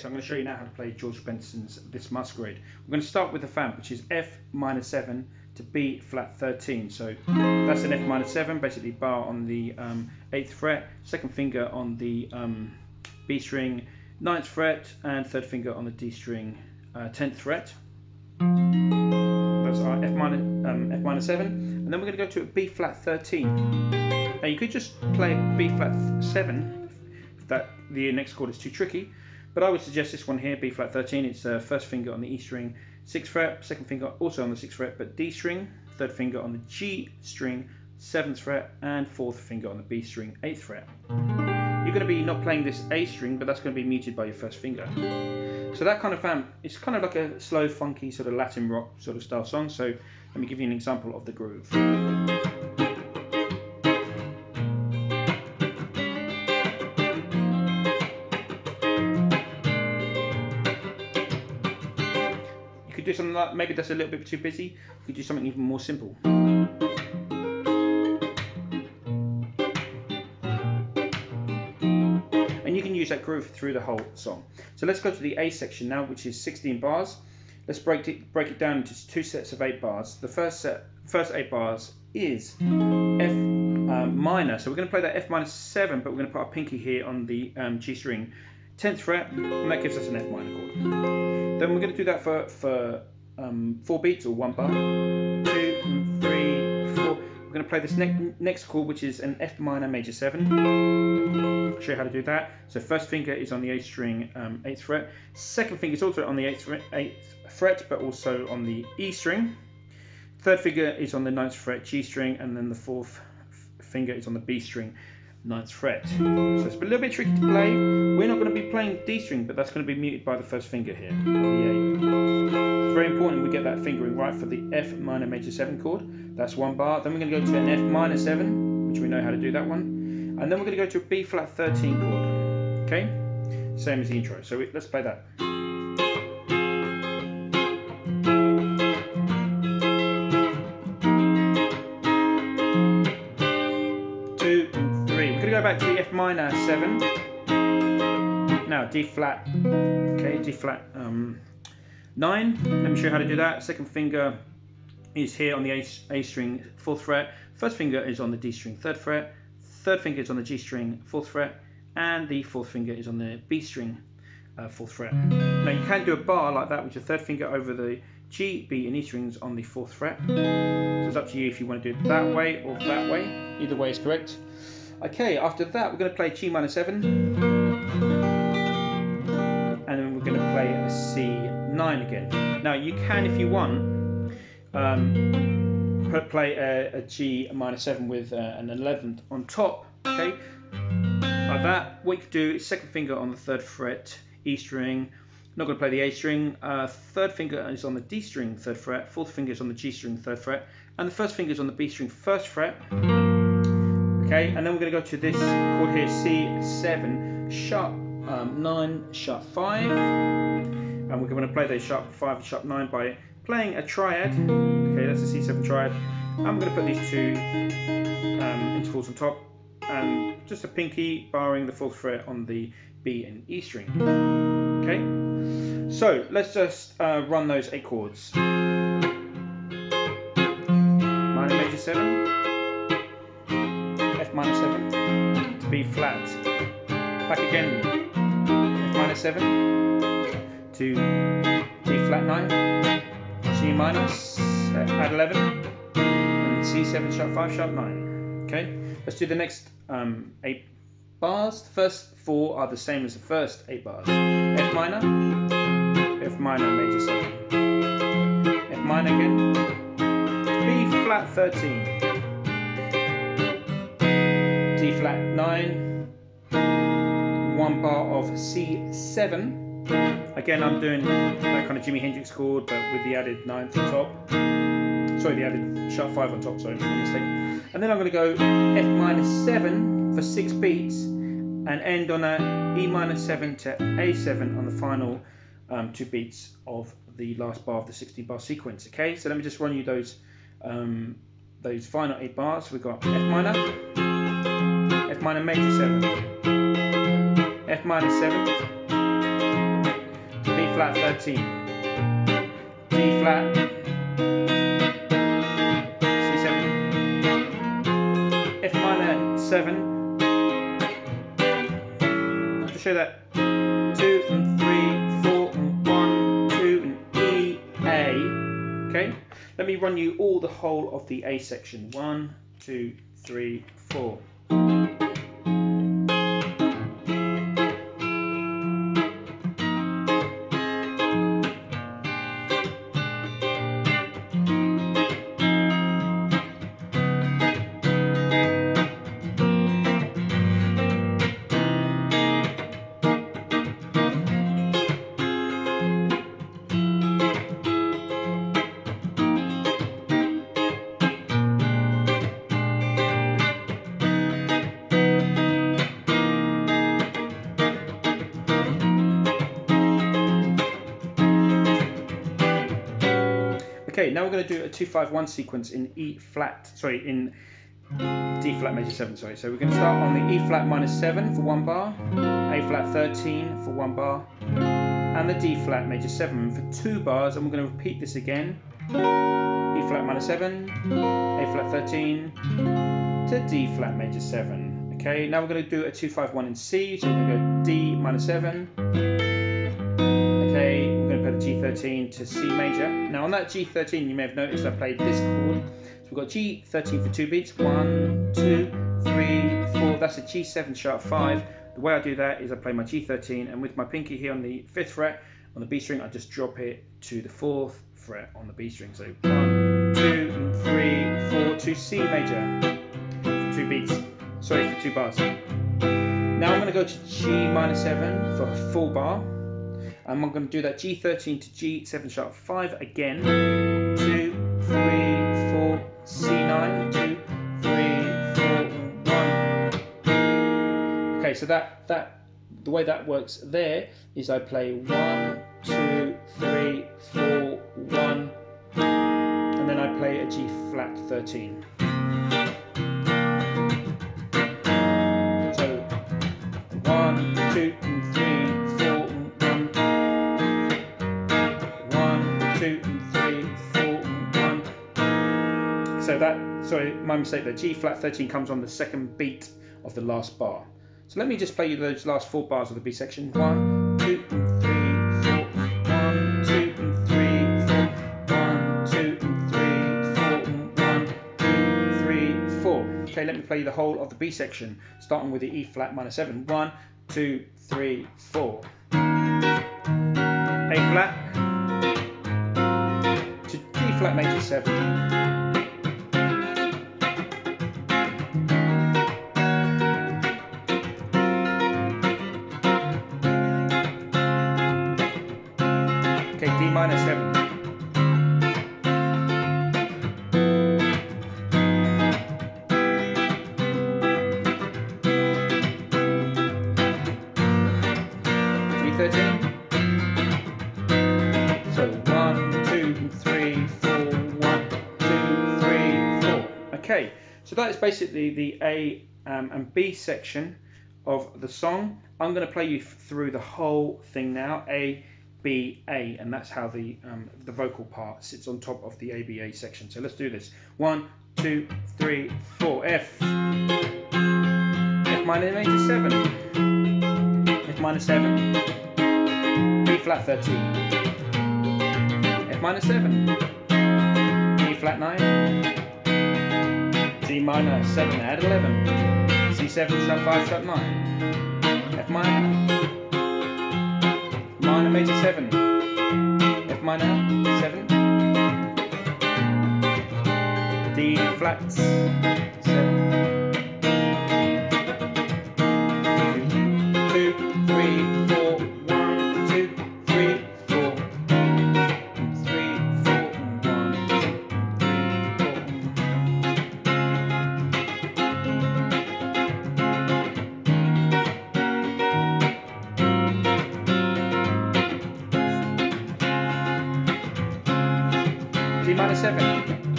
So I'm going to show you now how to play George Benson's This Masquerade. We're going to start with the vamp, which is F minor 7 to B flat 13. So that's an F minor 7, basically bar on the um, 8th fret, second finger on the um, B string, 9th fret, and third finger on the D string, uh, 10th fret. That's our F minor, um, F minor 7. And then we're going to go to a B flat 13. Now you could just play B flat 7 if that the next chord is too tricky. But I would suggest this one here, B flat 13. It's uh, first finger on the E string, 6th fret, second finger also on the 6th fret, but D string, third finger on the G string, 7th fret, and fourth finger on the B string, 8th fret. You're going to be not playing this A string, but that's going to be muted by your first finger. So that kind of vamp, it's kind of like a slow, funky, sort of Latin rock sort of style song. So let me give you an example of the groove. Something like, maybe that's a little bit too busy, We could do something even more simple. And you can use that groove through the whole song. So let's go to the A section now, which is 16 bars. Let's break it, break it down into two sets of eight bars. The first set, first eight bars is F um, minor. So we're going to play that F minor 7, but we're going to put our pinky here on the um, G string 10th fret, and that gives us an F minor chord. Then we're going to do that for, for um, four beats or one bar. Two, three, four. We're going to play this ne next chord, which is an F minor major 7. I'll show you how to do that. So first finger is on the A string, um, 8th fret. Second finger is also on the 8th fret, 8th fret, but also on the E string. Third finger is on the ninth fret, G string, and then the fourth finger is on the B string ninth fret. So it's a little bit tricky to play. We're not going to be playing D string, but that's going to be muted by the first finger here, the A. Very important we get that fingering right for the F minor major 7 chord. That's one bar. Then we're going to go to an F minor 7, which we know how to do that one. And then we're going to go to a B flat 13 chord. Okay? Same as the intro. So let's play that. we're going to go back to the F minor 7. Now D flat, okay, D flat um, 9. Let me show you how to do that. Second finger is here on the A, A string, 4th fret. First finger is on the D string, 3rd fret. Third finger is on the G string, 4th fret. And the fourth finger is on the B string, uh, 4th fret. Now you can do a bar like that with your third finger over the G, B and E strings on the 4th fret. So it's up to you if you want to do it that way or that way. Either way is correct. Okay, after that we're going to play G minor 7. And then we're going to play a C9 again. Now you can, if you want, um, play a, G minor 7 with uh, an 11th on top. Okay, like that. What you can do is second finger on the third fret, E string. Not going to play the A string. Uh, third finger is on the D string, third fret. Fourth finger is on the G string, third fret. And the first finger is on the B string, first fret. Okay, and then we're going to go to this chord here, C7, sharp um, 9, sharp 5. And we're going to play those sharp 5 sharp 9 by playing a triad. Okay, that's a C7 triad. We're going to put these two um, intervals on top. And just a pinky barring the fourth fret on the B and E string. Okay, so let's just uh, run those eight chords. Minor major 7. F minor 7 to B flat. Back again, F minor 7 to flat 9, G minor, add 11, and C7 sharp 5 sharp 9. Okay, let's do the next um, 8 bars. The first four are the same as the first 8 bars. F minor, F minor major 7, F minor again, B flat 13. D flat 9, one bar of C7. Again, I'm doing that kind of Jimi Hendrix chord, but with the added ninth on top. Sorry, the added sharp 5 on top, sorry, mistake. And then I'm going to go F minor 7 for 6 beats and end on a E minor 7 to A7 on the final um, two beats of the last bar of the 16 bar sequence. Okay, so let me just run you those um, those final eight bars. We've got F minor, F minor major 7, F minor 7, flat 13, D flat, C7, F minor 7. To show that 2 and 3, 4 and 1, 2 and E, A. Okay, let me run you all the whole of the A section. 1, 2, 3, 4. Okay, now we're going to do a 251 sequence in E flat, sorry, in D flat major 7, sorry. So we're going to start on the E flat 7 for one bar, A flat 13 for one bar, and the D flat major 7 for two bars, and we're going to repeat this again. E flat 7, A flat 13 to D flat major 7. Okay, now we're going to do a 251 in C, so we're going to go D 7, G13 to C major. Now on that G13 you may have noticed I played this chord. So we've got G13 for two beats. One, two, three, four. That's a G7 sharp 5. The way I do that is I play my G13 and with my pinky here on the 5th fret on the B string I just drop it to the 4th fret on the B string. So one, two, three, four to C major for two beats. Sorry for two bars. Now I'm going to go to G minor 7 for a full bar and I'm going to do that G13 to G7 sharp 5 again. 2, 3, 4, C9, 2, 3, 4, 1. Okay, so that, that the way that works there is I play 1, 2, 3, 4, 1, and then I play a G flat 13. That, sorry, my mistake there. G flat 13 comes on the second beat of the last bar. So let me just play you those last four bars of the B section. One, two, three, four. One, two, three, four. One, two, three, four. One, two, three, four. Okay, let me play you the whole of the B section, starting with the E flat minor seven. One, two, three, four. A flat to D flat major seven. Minor 7. Three thirteen. So one, two, three, four, one, two, three, four. Okay, so that is basically the A um, and B section of the song. I'm going to play you through the whole thing now. A B, A, and that's how the um, the vocal part sits on top of the ABA section. So let's do this. One, two, three, four. F. F minor major seven. F minor seven. B flat thirteen. F minor seven. B flat nine. D minor seven. Add eleven. C seven sharp five sharp nine. F minor minor major 7. F minor 7. D flat D minor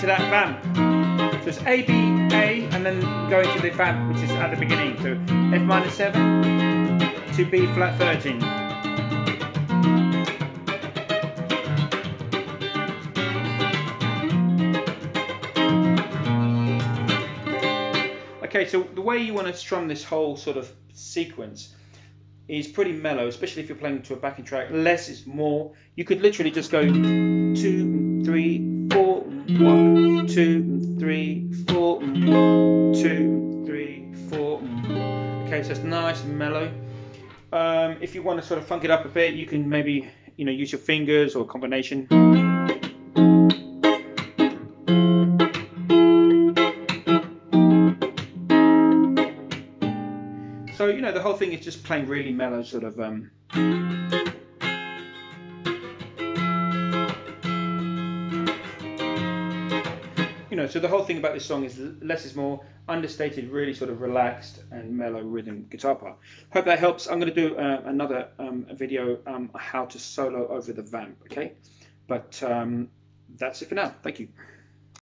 to that vamp. So it's A, B, A, and then going to the vamp, which is at the beginning. So F minor 7 to B flat 13. Okay, so the way you want to strum this whole sort of sequence is pretty mellow, especially if you're playing to a backing track. Less is more. You could literally just go two, two, three, four, two, three, four. Okay, so it's nice and mellow. Um, if you want to sort of funk it up a bit, you can maybe you know use your fingers or a combination. So you know the whole thing is just playing really mellow sort of. Um, so the whole thing about this song is less is more, understated, really sort of relaxed and mellow rhythm guitar part. Hope that helps. I'm going to do uh, another um, video um, how to solo over the vamp. Okay, but um, that's it for now. Thank you.